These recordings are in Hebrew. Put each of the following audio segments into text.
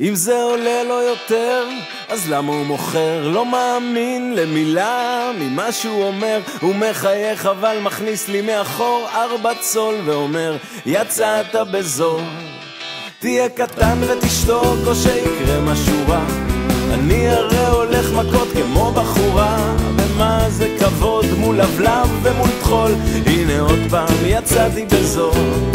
אם זה עולה לו יותר, אז למה הוא מוכר? לא מאמין למילה ממה שהוא אומר. הוא מחייך אבל מכניס לי מאחור ארבע צול ואומר יצאת בזול. תהיה קטן ותשתוק או שיקרה משהו רע. אני הרי הולך מכות כמו בחורה. ומה זה כבוד מול לבלב ומול טחול? הנה עוד פעם יצאתי בזול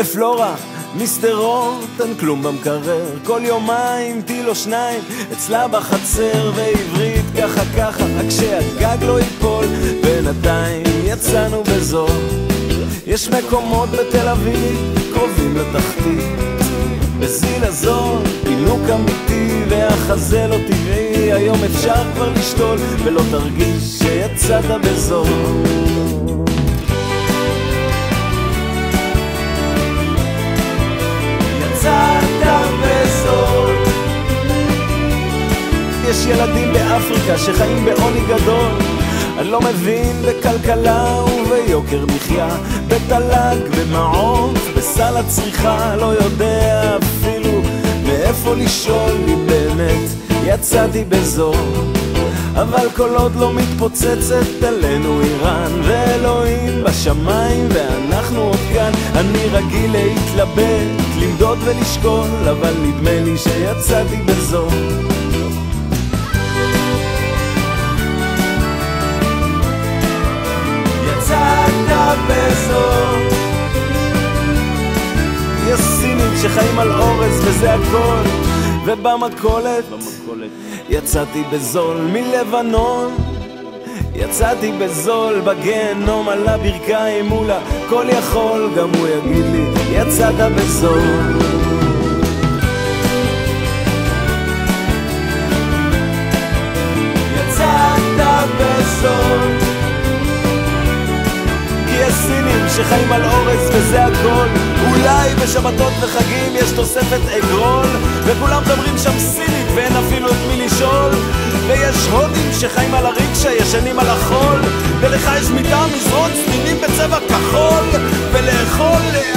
לפלורה משדרות אין כלום במקרר כל יומיים טיל או שניים אצלה בחצר ועברית ככה ככה רק שהגג לא ייפול בינתיים יצאנו בזול. יש מקומות בתל אביב קרובים לתחתית בזיל הזול פינוק אמיתי והחזה לא טבעי היום אפשר כבר לשתול ולא תרגיש שיצאת בזול יש ילדים באפריקה שחיים בעוני גדול. אני לא מבין בכלכלה וביוקר מחיה בתל"ג, במעוף, בסל הצריכה לא יודע אפילו מאיפה לשאול אם באמת יצאתי בזול. אבל כל עוד לא מתפוצצת עלינו איראן ואלוהים בשמיים ואנחנו עוד כאן אני רגיל להתלבט, למדוד ולשקול אבל נדמה לי שיצאתי בזול שחיים על אורז וזה הכל. ובמכולת יצאתי בזול מלבנון. יצאתי בזול בגיהנום על הברכיים מול הכל יכול. גם הוא יגיד לי יצאת בזול שחיים על אורז וזה הכל. אולי בשבתות וחגים יש תוספת אגרול וכולם מדברים שם סינית ואין אפילו את מי לשאול. ויש הודים שחיים על הריקשה ישנים על החול. ולך יש מיטה מזרון צנינים בצבע כחול. ולאכול